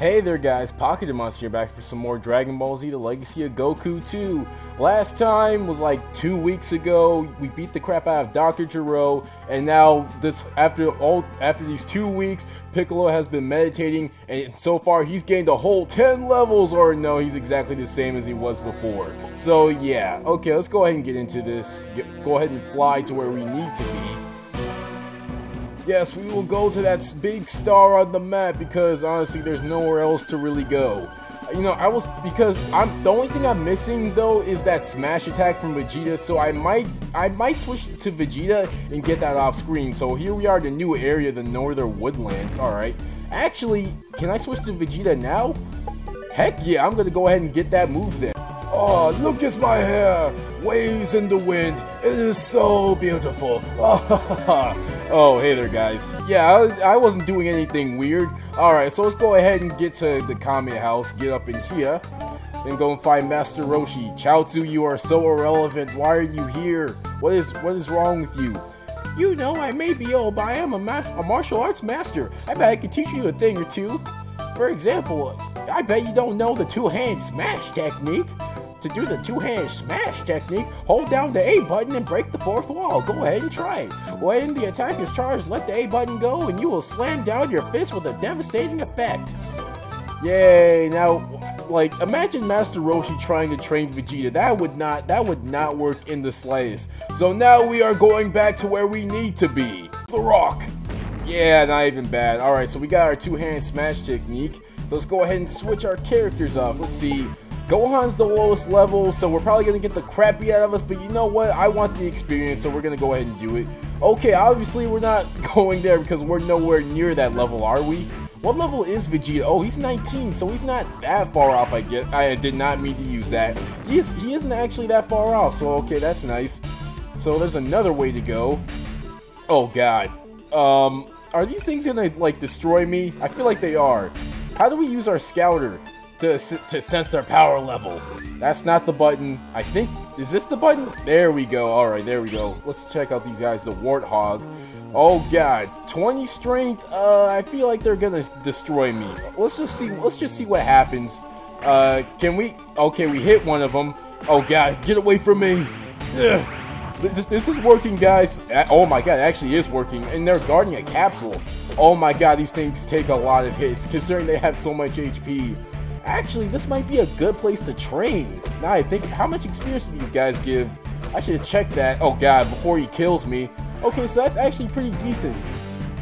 Hey there guys, Pocketa Monsta here back for some more Dragon Ball Z The Legacy of Goku 2. Last time was like two weeks ago, we beat the crap out of Dr. Gero, and now this after all after these two weeks, Piccolo has been meditating, and so far he's gained a whole 10 levels, or no, he's exactly the same as he was before. So yeah, okay, let's go ahead and get into this. Get, go ahead and fly to where we need to be. Yes, we will go to that big star on the map because honestly, there's nowhere else to really go. You know, I was because I'm the only thing I'm missing though is that smash attack from Vegeta, so I might I might switch to Vegeta and get that off screen. So here we are, the new area, the Northern Woodlands. All right, actually, can I switch to Vegeta now? Heck yeah, I'm gonna go ahead and get that move then. Oh, look at my hair, waves in the wind. It is so beautiful. Oh, Oh, hey there, guys. Yeah, I, I, wasn't doing anything weird. Alright, so let's go ahead and get to the Kame house, get up in here, and go and find Master Roshi. Chaozu, you are so irrelevant. Why are you here? What is what is wrong with you? You know, I may be old, but I am a, a martial arts master. I bet I can teach you a thing or two. For example, I bet you don't know the two-hand smash technique. To do the two-hand smash technique, hold down the A button and break the fourth wall. Go ahead and try it. When the attack is charged, let the A button go and you will slam down your fist with a devastating effect. Yay! Now, like, imagine Master Roshi trying to train Vegeta. That would not, that would not work in the slightest. So now we are going back to where we need to be. The Rock! Yeah, not even bad. Alright, so we got our two-hand smash technique. So let's go ahead and switch our characters up. Let's see. Gohan's the lowest level, so we're probably going to get the crappy out of us, but you know what? I want the experience, so we're going to go ahead and do it. Okay, obviously we're not going there because we're nowhere near that level, are we? What level is Vegeta? Oh, he's 19, so he's not that far off, I get. I did not mean to use that. He, is, he isn't actually that far off, so okay, that's nice. So there's another way to go. Oh, God. Um, are these things gonna, like, destroy me? I feel like they are. How do we use our scouter? To, to sense their power level. That's not the button. I think, is this the button? There we go. All right, there we go. Let's check out these guys, the Warthog. Oh god, 20 strength. Uh, I feel like they're gonna destroy me. Let's just see. Let's just see what happens. Uh, can we? Okay, we hit one of them. Oh god, get away from me. Ugh. This, this is working, guys. Oh my god, it actually is working. And they're guarding a capsule. Oh my god, these things take a lot of hits, considering they have so much HP. Actually, this might be a good place to train. Now I think, how much experience do these guys give? I should checked that. Oh god, before he kills me. Okay, so that's actually pretty decent.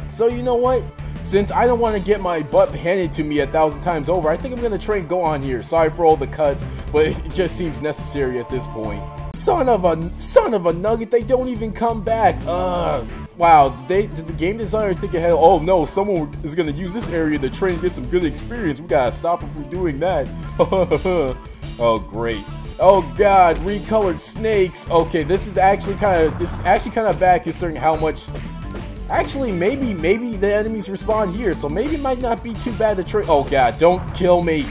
So you know what? Since I don't want to get my butt handed to me a thousand times over, I think I'm going to train Gohan here. Sorry for all the cuts, but it just seems necessary at this point. Son of a son of a nugget, they don't even come back. Uh wow, they did the game designer think ahead? Oh no, someone is gonna use this area to train and get some good experience. We gotta stop them from doing that. oh great. Oh god, recolored snakes. Okay, this is actually kind of this is actually kind of bad considering how much. Actually, maybe maybe the enemies respond here, so maybe it might not be too bad to train. Oh god, don't kill me.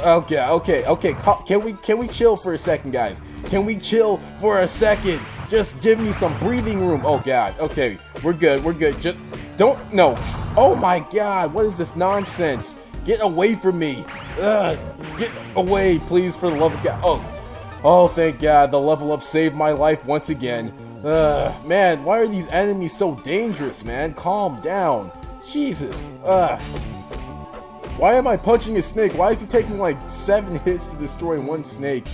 Okay, okay, okay. Can we can we chill for a second, guys? Can we chill for a second? Just give me some breathing room. Oh god. Okay, we're good. We're good. Just don't no. Oh my god. What is this nonsense? Get away from me. Ugh, get away, please, for the love of God. Oh, oh, thank God. The level up saved my life once again. Ugh, man, why are these enemies so dangerous, man? Calm down. Jesus. Ugh. Why am I punching a snake? Why is he taking like seven hits to destroy one snake?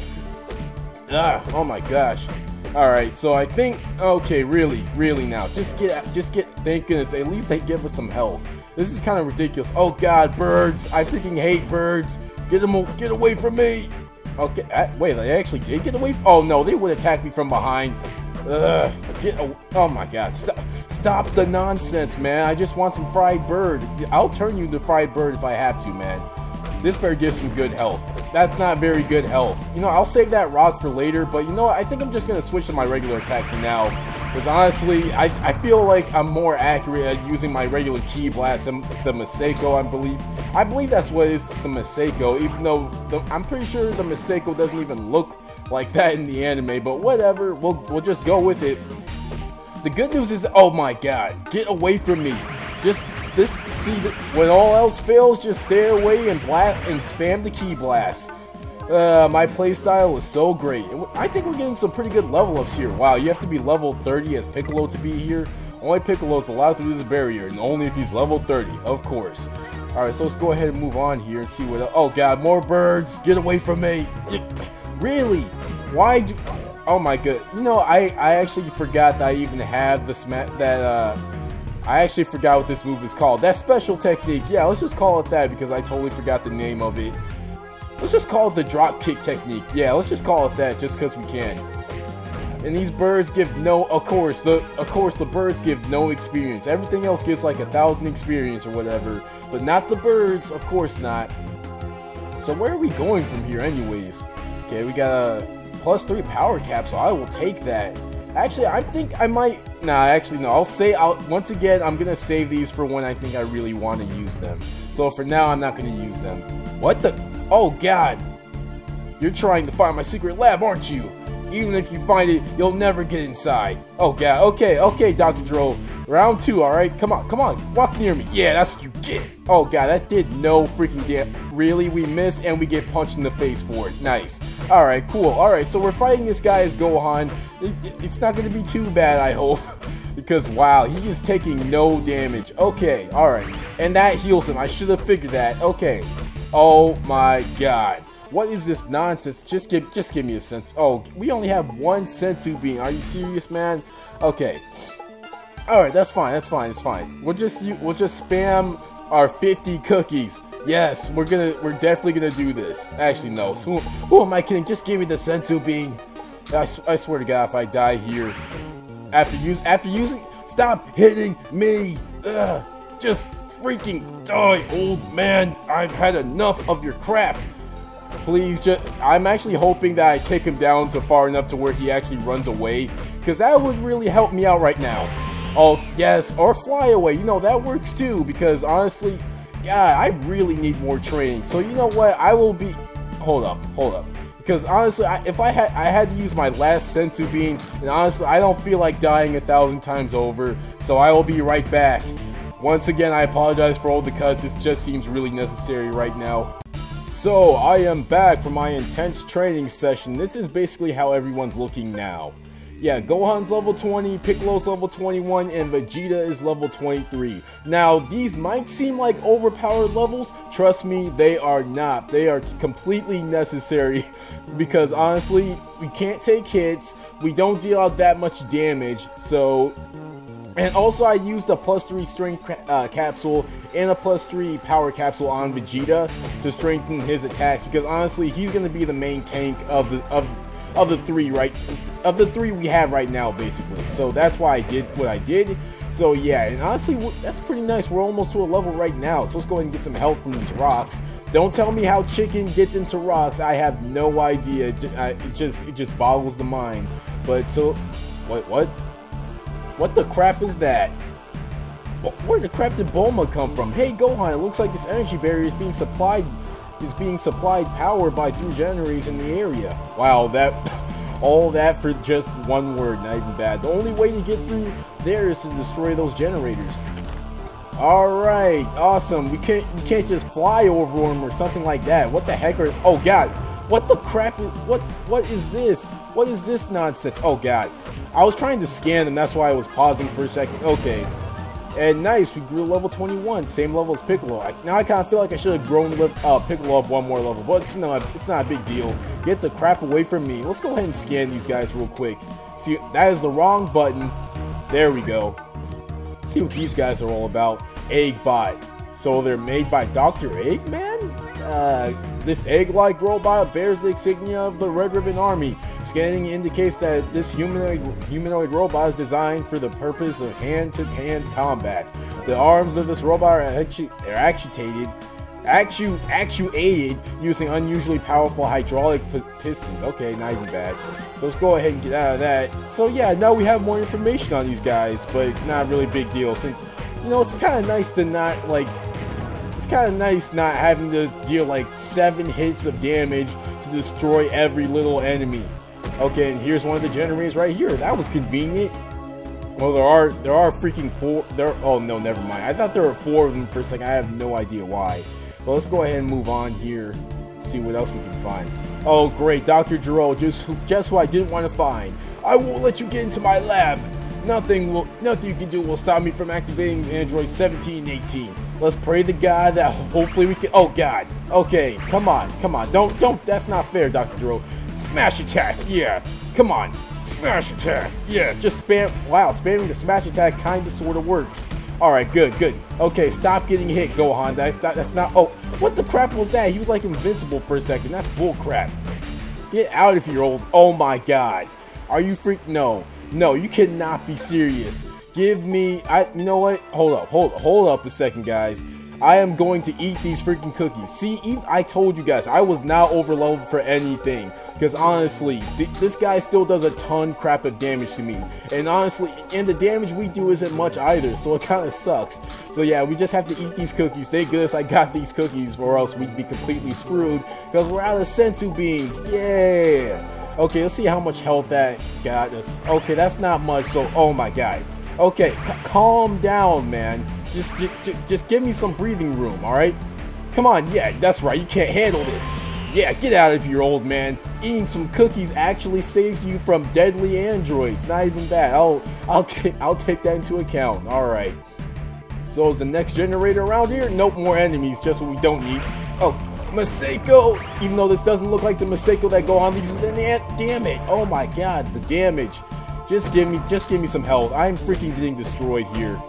Oh my gosh. Alright, so I think, okay, really, really now, just get, just get, thank goodness, at least they give us some health. This is kind of ridiculous. Oh god, birds, I freaking hate birds. Get them, get away from me. Okay, uh, wait, they actually did get away? oh no, they would attack me from behind. Ugh, get, oh my god, stop, stop the nonsense, man. I just want some fried bird. I'll turn you into fried bird if I have to, man. This better give some good health. That's not very good health. You know, I'll save that rock for later, but you know what? I think I'm just going to switch to my regular attack for now. Because honestly, I, I feel like I'm more accurate at using my regular Ki blast than the Masenko, I believe. I believe that's what it is the Masenko, even though the, I'm pretty sure the Masenko doesn't even look like that in the anime, but whatever, we'll, we'll just go with it. The good news is, oh my god, get away from me. Just this see when all else fails, just stay away and blast and spam the ki blast. Uh, my playstyle is so great. I think we're getting some pretty good level ups here. Wow, you have to be level 30 as Piccolo to be here. Only Piccolo is allowed through this barrier, and only if he's level 30, of course. Alright, so let's go ahead and move on here and see what... Oh god, more birds! Get away from me! Really? Why do... Oh my god. You know, I, I actually forgot that I even had the smack... That, uh... I actually forgot what this move is called. That special technique. Yeah, let's just call it that because I totally forgot the name of it. Let's just call it the drop kick technique. Yeah, let's just call it that just because we can. And these birds give no, of course, the of course the birds give no experience. Everything else gives like a thousand experience or whatever, but not the birds, of course not. So where are we going from here anyways? Okay, we got a plus three power cap, so I will take that. Actually, I think I might, nah, actually no, I'll say, I'll, once again, I'm gonna save these for when I think I really want to use them. So for now, I'm not gonna use them. What the, oh god. You're trying to find my secret lab, aren't you? Even if you find it, you'll never get inside. Oh, God. Okay, okay, Dr. Gero. Round two, alright? Come on, come on. Walk near me. Yeah, that's what you get. Oh, God, that did no freaking damn. Really? We miss and we get punched in the face for it. Nice. Alright, cool. Alright, so we're fighting this guy as Gohan. It, it, it's not going to be too bad, I hope. because, wow, he is taking no damage. Okay, alright. And that heals him. I should have figured that. Okay. Oh, my God. What is this nonsense? Just give just give me a sense. Oh, we only have one senzu bean. Are you serious, man? Okay. Alright, that's fine, that's fine, it's fine. We'll just we'll just spam our 50 cookies. Yes, we're gonna we're definitely gonna do this. Actually no. Who, who am I kidding? Just give me the senzu bean. I, I swear to God if I die here after use after using stop hitting me. Ugh, just freaking die, old man. I've had enough of your crap please just i'm actually hoping that i take him down to far enough to where he actually runs away because that would really help me out right now. Oh yes or fly away. You know that works too because honestly yeah i really need more training. So you know what? I will be hold up hold up. Because honestly I, if i had i had to use my last senzu bean and honestly i don't feel like dying a thousand times over so i will be right back. Once again i apologize for all the cuts. It just seems really necessary right now so, I am back from my intense training session. This is basically how everyone's looking now. Yeah, Gohan's level 20, Piccolo's level 21, and Vegeta is level 23. Now, these might seem like overpowered levels. Trust me, they are not. They are completely necessary because honestly, we can't take hits, we don't deal out that much damage, so and also, I used a plus 3 strength uh, capsule and a plus 3 power capsule on Vegeta to strengthen his attacks because honestly, he's going to be the main tank of the of of the three right of the three we have right now basically. So that's why I did what I did. So yeah, and honestly, that's pretty nice. We're almost to a level right now. So let's go ahead and get some help from these rocks. Don't tell me how chicken gets into rocks. I have no idea. It just it just boggles the mind. But so, what what? What the crap is that? Where the crap did Bulma come from? Hey Gohan, it looks like this energy barrier is being supplied is being supplied power by three generators in the area. Wow, that all that for just one word, not even bad. The only way to get through there is to destroy those generators. Alright, awesome. We can't we can't just fly over them or something like that. What the heck are oh god. What the crap is what what is this? What is this nonsense? Oh god. I was trying to scan them, that's why I was pausing for a second. Okay. And nice, we grew level 21, same level as Piccolo. I, now I kind of feel like I should have grown uh, Piccolo up one more level, but it's not, it's not a big deal. Get the crap away from me. Let's go ahead and scan these guys real quick. See, that is the wrong button. There we go. See what these guys are all about. Eggbot. So they're made by Dr. Eggman? Uh, this egg-like robot bears the insignia of the Red Ribbon Army. Scanning indicates that this humanoid humanoid robot is designed for the purpose of hand-to-hand -hand combat. The arms of this robot are, actu are actuated, actu actuated using unusually powerful hydraulic pistons. Okay, not even bad. So let's go ahead and get out of that. So yeah, now we have more information on these guys, but it's not really a big deal since, you know, it's kind of nice to not, like, it's kind of nice not having to deal like seven hits of damage to destroy every little enemy. Okay, and here's one of the generators right here. That was convenient. Well, there are there are freaking four. There. Oh no, never mind. I thought there were four of them for a second. I have no idea why. But let's go ahead and move on here. See what else we can find. Oh great, Dr. Gero, just just who I didn't want to find. I won't let you get into my lab. Nothing will, nothing you can do will stop me from activating Android 17 18. Let's pray to God that hopefully we can. Oh God. Okay, come on, come on. Don't, don't. That's not fair, Dr. Gero. Smash attack. Yeah. Come on. Smash attack. Yeah. Just spam. Wow, spamming the smash attack kind of sort of works. All right, good, good. Okay, stop getting hit, Gohan. That, that, that's not. Oh, what the crap was that? He was like invincible for a second. That's bull crap. Get out of here, old. Oh my God. Are you freak? No. No, you cannot be serious. Give me, I, you know what? Hold up, hold, hold up a second, guys. I am going to eat these freaking cookies. See, I told you guys, I was not overloaded for anything. Because honestly, th this guy still does a ton crap of damage to me. And honestly, and the damage we do isn't much either, so it kind of sucks. So yeah, we just have to eat these cookies. Thank goodness I got these cookies, or else we'd be completely screwed. Because we're out of senzu beans. Yeah! Okay, let's see how much health that got us. Okay, that's not much, so oh my god. Okay, calm down, man. Just, just, just give me some breathing room, alright? Come on, yeah, that's right, you can't handle this. Yeah, get out of here, old man. Eating some cookies actually saves you from deadly androids. Not even bad. I'll, I'll, I'll take that into account. All right. So is the next generator around here? Nope, more enemies. Just what we don't need. Oh, Masenko! Even though this doesn't look like the Masenko that Gohan uses in the damn it! Oh my god, the damage. Just give me just give me some health. I'm freaking getting destroyed here.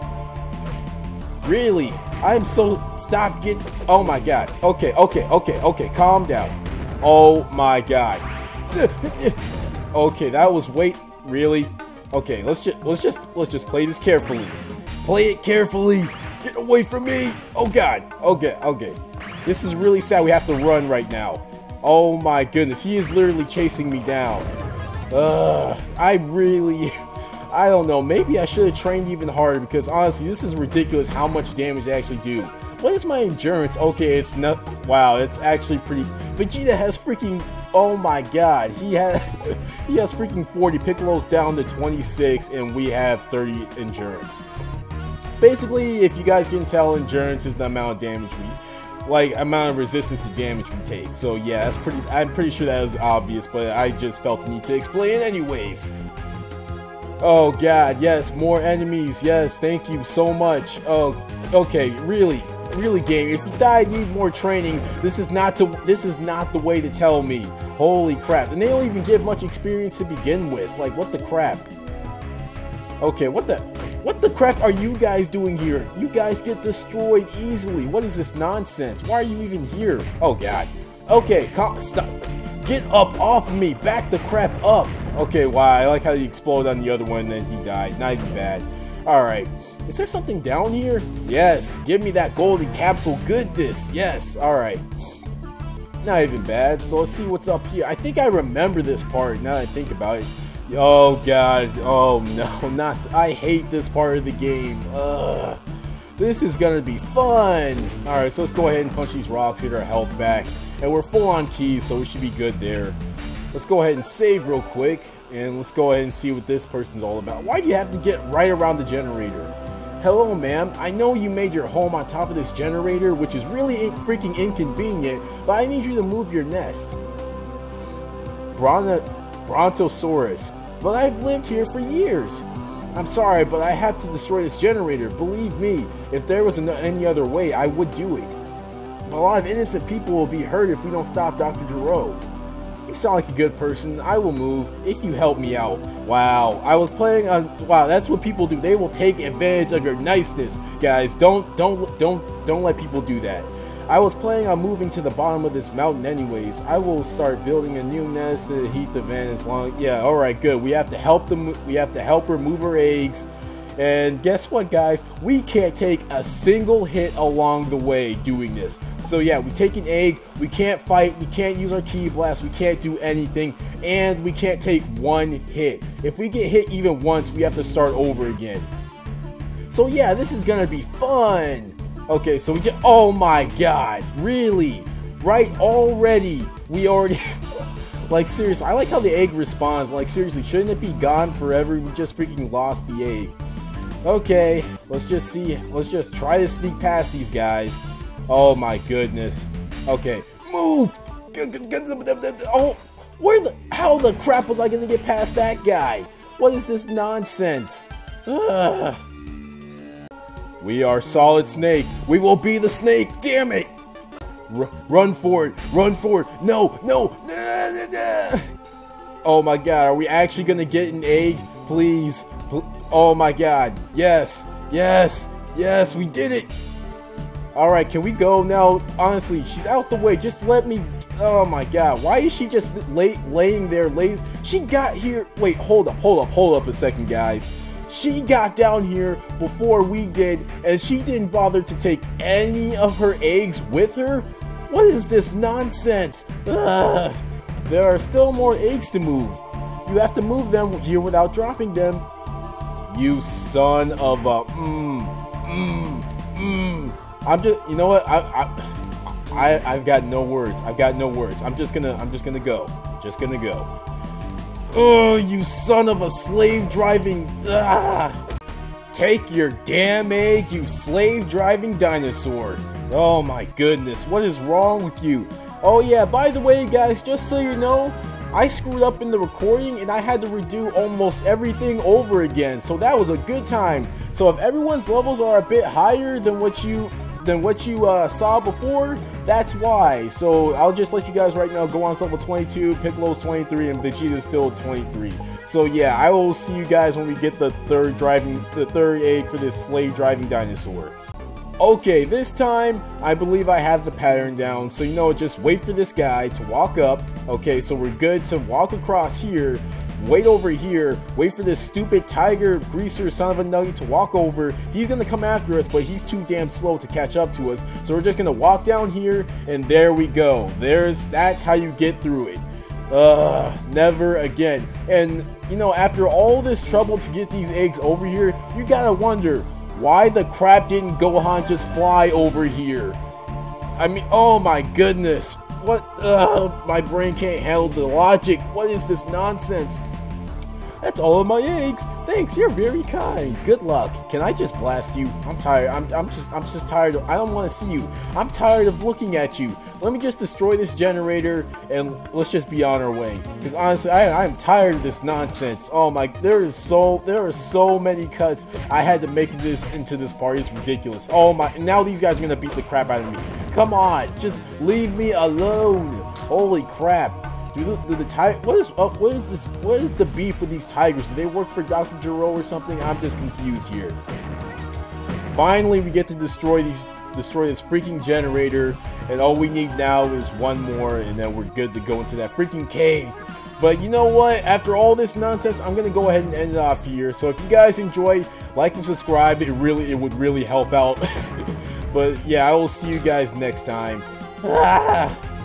Really? I'm so stop getting... oh my god. Okay, okay, okay, okay, calm down. Oh my god. okay, that was wait, really? Okay, let's just let's just let's just play this carefully. Play it carefully. Get away from me. Oh god. Okay, okay. This is really sad. We have to run right now. Oh my goodness. He is literally chasing me down. Ugh. I really... I don't know. Maybe I should have trained even harder because honestly, this is ridiculous how much damage they actually do. What is my endurance? Okay, it's not... Wow, it's actually pretty... Vegeta has freaking... Oh my god, he has he has freaking 40. Piccolo's down to 26, and we have 30 endurance. Basically, if you guys can tell, endurance is the amount of damage we like amount of resistance to damage we take. So yeah, that's pretty. I'm pretty sure that is obvious, but I just felt the need to explain anyways. Oh god, yes, more enemies. Yes, thank you so much. Oh, okay, really, really, game. If you die, need more training. This is not to. This is not the way to tell me. Holy crap! And they don't even give much experience to begin with. Like, what the crap? Okay, what the? What the crap are you guys doing here? You guys get destroyed easily. What is this nonsense? Why are you even here? Oh, God. Okay, stop. Get up off me. Back the crap up. Okay, wow. I like how he exploded on the other one and then he died. Not even bad. Alright. Is there something down here? Yes. Give me that golden capsule goodness. Yes. Alright. Not even bad. So let's see what's up here. I think I remember this part now that I think about it. Oh god, oh no, not, I hate this part of the game. Ugh. This is gonna be fun! Alright, so let's go ahead and punch these rocks, get our health back. And we're full on keys, so we should be good there. Let's go ahead and save real quick, and let's go ahead and see what this person's all about. Why do you have to get right around the generator? Hello, ma'am. I know you made your home on top of this generator, which is really freaking inconvenient, but I need you to move your nest. Brana Brontosaurus. But I've lived here for years. I'm sorry, but I have to destroy this generator. Believe me, if there was any other way, I would do it. A lot of innocent people will be hurt if we don't stop Dr. Gero. You sound like a good person. I will move if you help me out. Wow, I was playing on. Wow, that's what people do. They will take advantage of your niceness, guys. Don't, don't, don't, don't let people do that. I was planning on moving to the bottom of this mountain anyways. I will start building a new nest to heat the van as long. Yeah, all right, good. We have to help them. We have to help her move her eggs. And guess what, guys? We can't take a single hit along the way doing this. So yeah, we take an egg. We can't fight. We can't use our ki blast. We can't do anything, and we can't take one hit. If we get hit even once, we have to start over again. So yeah, this is gonna be fun. Okay, so we get. Oh my god, really? Right already? We already. Like, seriously, I like how the egg responds. Like, seriously, shouldn't it be gone forever? We just freaking lost the egg. Okay, let's just see. Let's just try to sneak past these guys. Oh my goodness. Okay, move! Oh, where the how the crap was I gonna get past that guy? What is this nonsense? Ugh. We are Solid Snake. We will be the snake. Damn it! R run for it. Run for it. No, no. Oh my god, are we actually gonna get an egg? Please. Oh my god. Yes. Yes. Yes, we did it. Alright, can we go now? Honestly, she's out the way. Just let me... Oh my god. Why is she just lay, laying there lazy? She got here... Wait, hold up, hold up, hold up a second, guys. She got down here before we did, and she didn't bother to take any of her eggs with her? What is this nonsense? Ugh. There are still more eggs to move. You have to move them here without dropping them. You son of a mmm, mmm, mmm. I'm just, you know what? I, I, I, I've got no words. I've got no words. I'm just gonna, I'm just gonna go. Just gonna go. Oh, you son of a slave driving. Ah. Take your damn egg, you slave driving dinosaur. Oh my goodness, what is wrong with you? Oh yeah, by the way guys, just so you know, I screwed up in the recording and I had to redo almost everything over again, so that was a good time. So if everyone's levels are a bit higher than what you than what you uh, saw before, that's why. So I'll just let you guys right now go on level 22, Piccolo's 23, and Vegeta's still 23. So yeah, I will see you guys when we get the third driving, the third egg for this slave driving dinosaur. Okay, this time, I believe I have the pattern down, so you know, just wait for this guy to walk up. Okay, so we're good to walk across here, wait over here, wait for this stupid tiger greaser son of a nugget to walk over. He's gonna come after us, but he's too damn slow to catch up to us. So we're just gonna walk down here, and there we go. There's, that's how you get through it. Ugh, never again. And, you know, after all this trouble to get these eggs over here, you gotta wonder, why the crap didn't Gohan just fly over here? I mean, oh my goodness. What? Uh, my brain can't handle the logic. What is this nonsense? That's all of my eggs. Thanks, you're very kind. Good luck. Can I just blast you? I'm tired. I'm, I'm just I'm just tired. I don't want to see you. I'm tired of looking at you. Let me just destroy this generator and let's just be on our way. Because honestly, I, I'm tired of this nonsense. Oh my, there is so there are so many cuts I had to make this into this party. It's ridiculous. Oh my, now these guys are gonna beat the crap out of me. Come on, just leave me alone. Holy crap. Do the, do the ti- what is uh, what is this what is the beef with these tigers? Do they work for Dr. Gero or something? I'm just confused here. Finally, we get to destroy these destroy this freaking generator, and all we need now is one more, and then we're good to go into that freaking cave. But you know what? After all this nonsense, I'm gonna go ahead and end it off here. So if you guys enjoy, like and subscribe. It really, it would really help out. but yeah, I will see you guys next time. Ah.